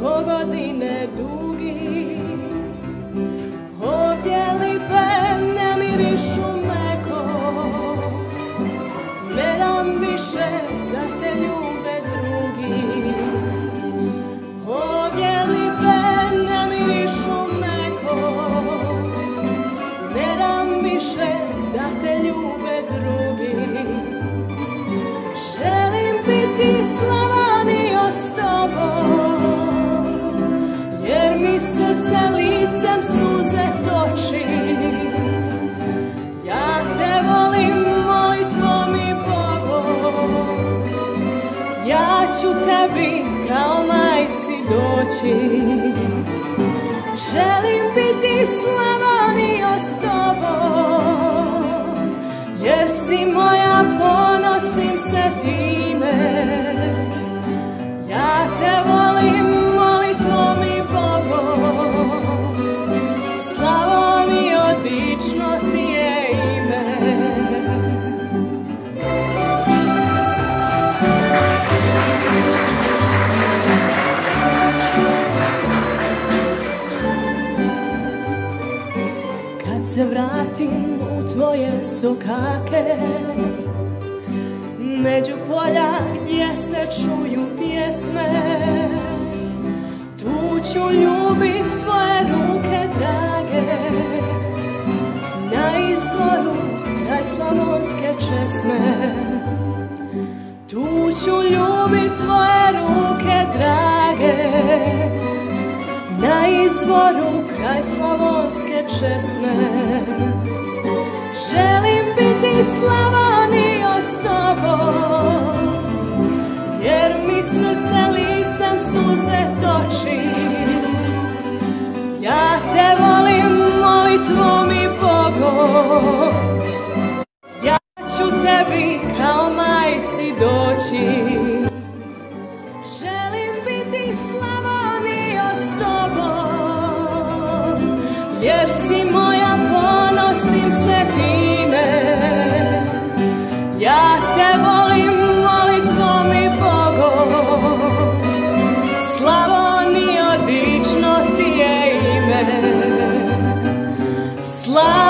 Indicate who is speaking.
Speaker 1: kovadine dugi Ovdje lipe ne mirišu meko. Ne dam više da te ljubim ću tebi kao majci doći. Želim biti Slavonio s tobom Jer si moja, ponosim se time vratim u tvoje sokake Među polja gdje se čuju pjesme. Tu ću ljubit tvoje ruke drage. Na izvoru kraj slavonske česme. Tu ću ljubit tvoje ruke drage. Na izvoru kraj slavonske česme. Želim biti Slavonio s tobom Jer mi srce licem suze toči. Ja te volim molitvom i Bogom Love.